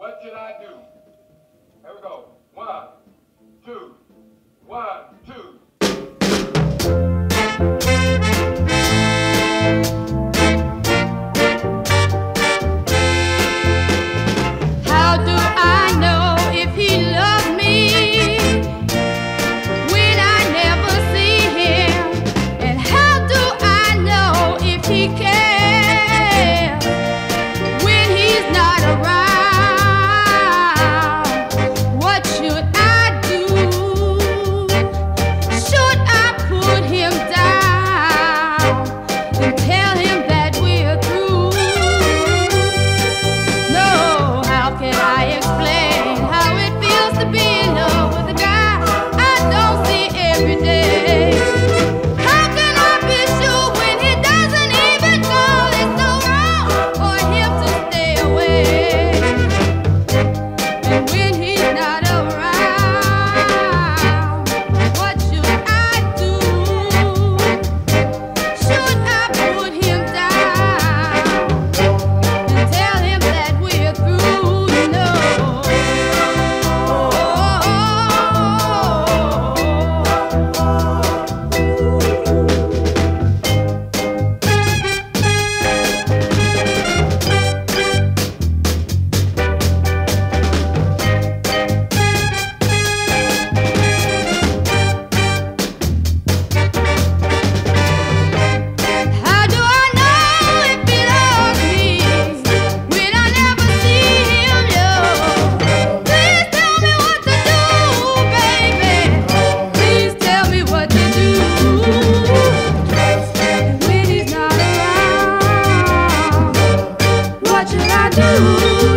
What should I do? Here we go. One, do?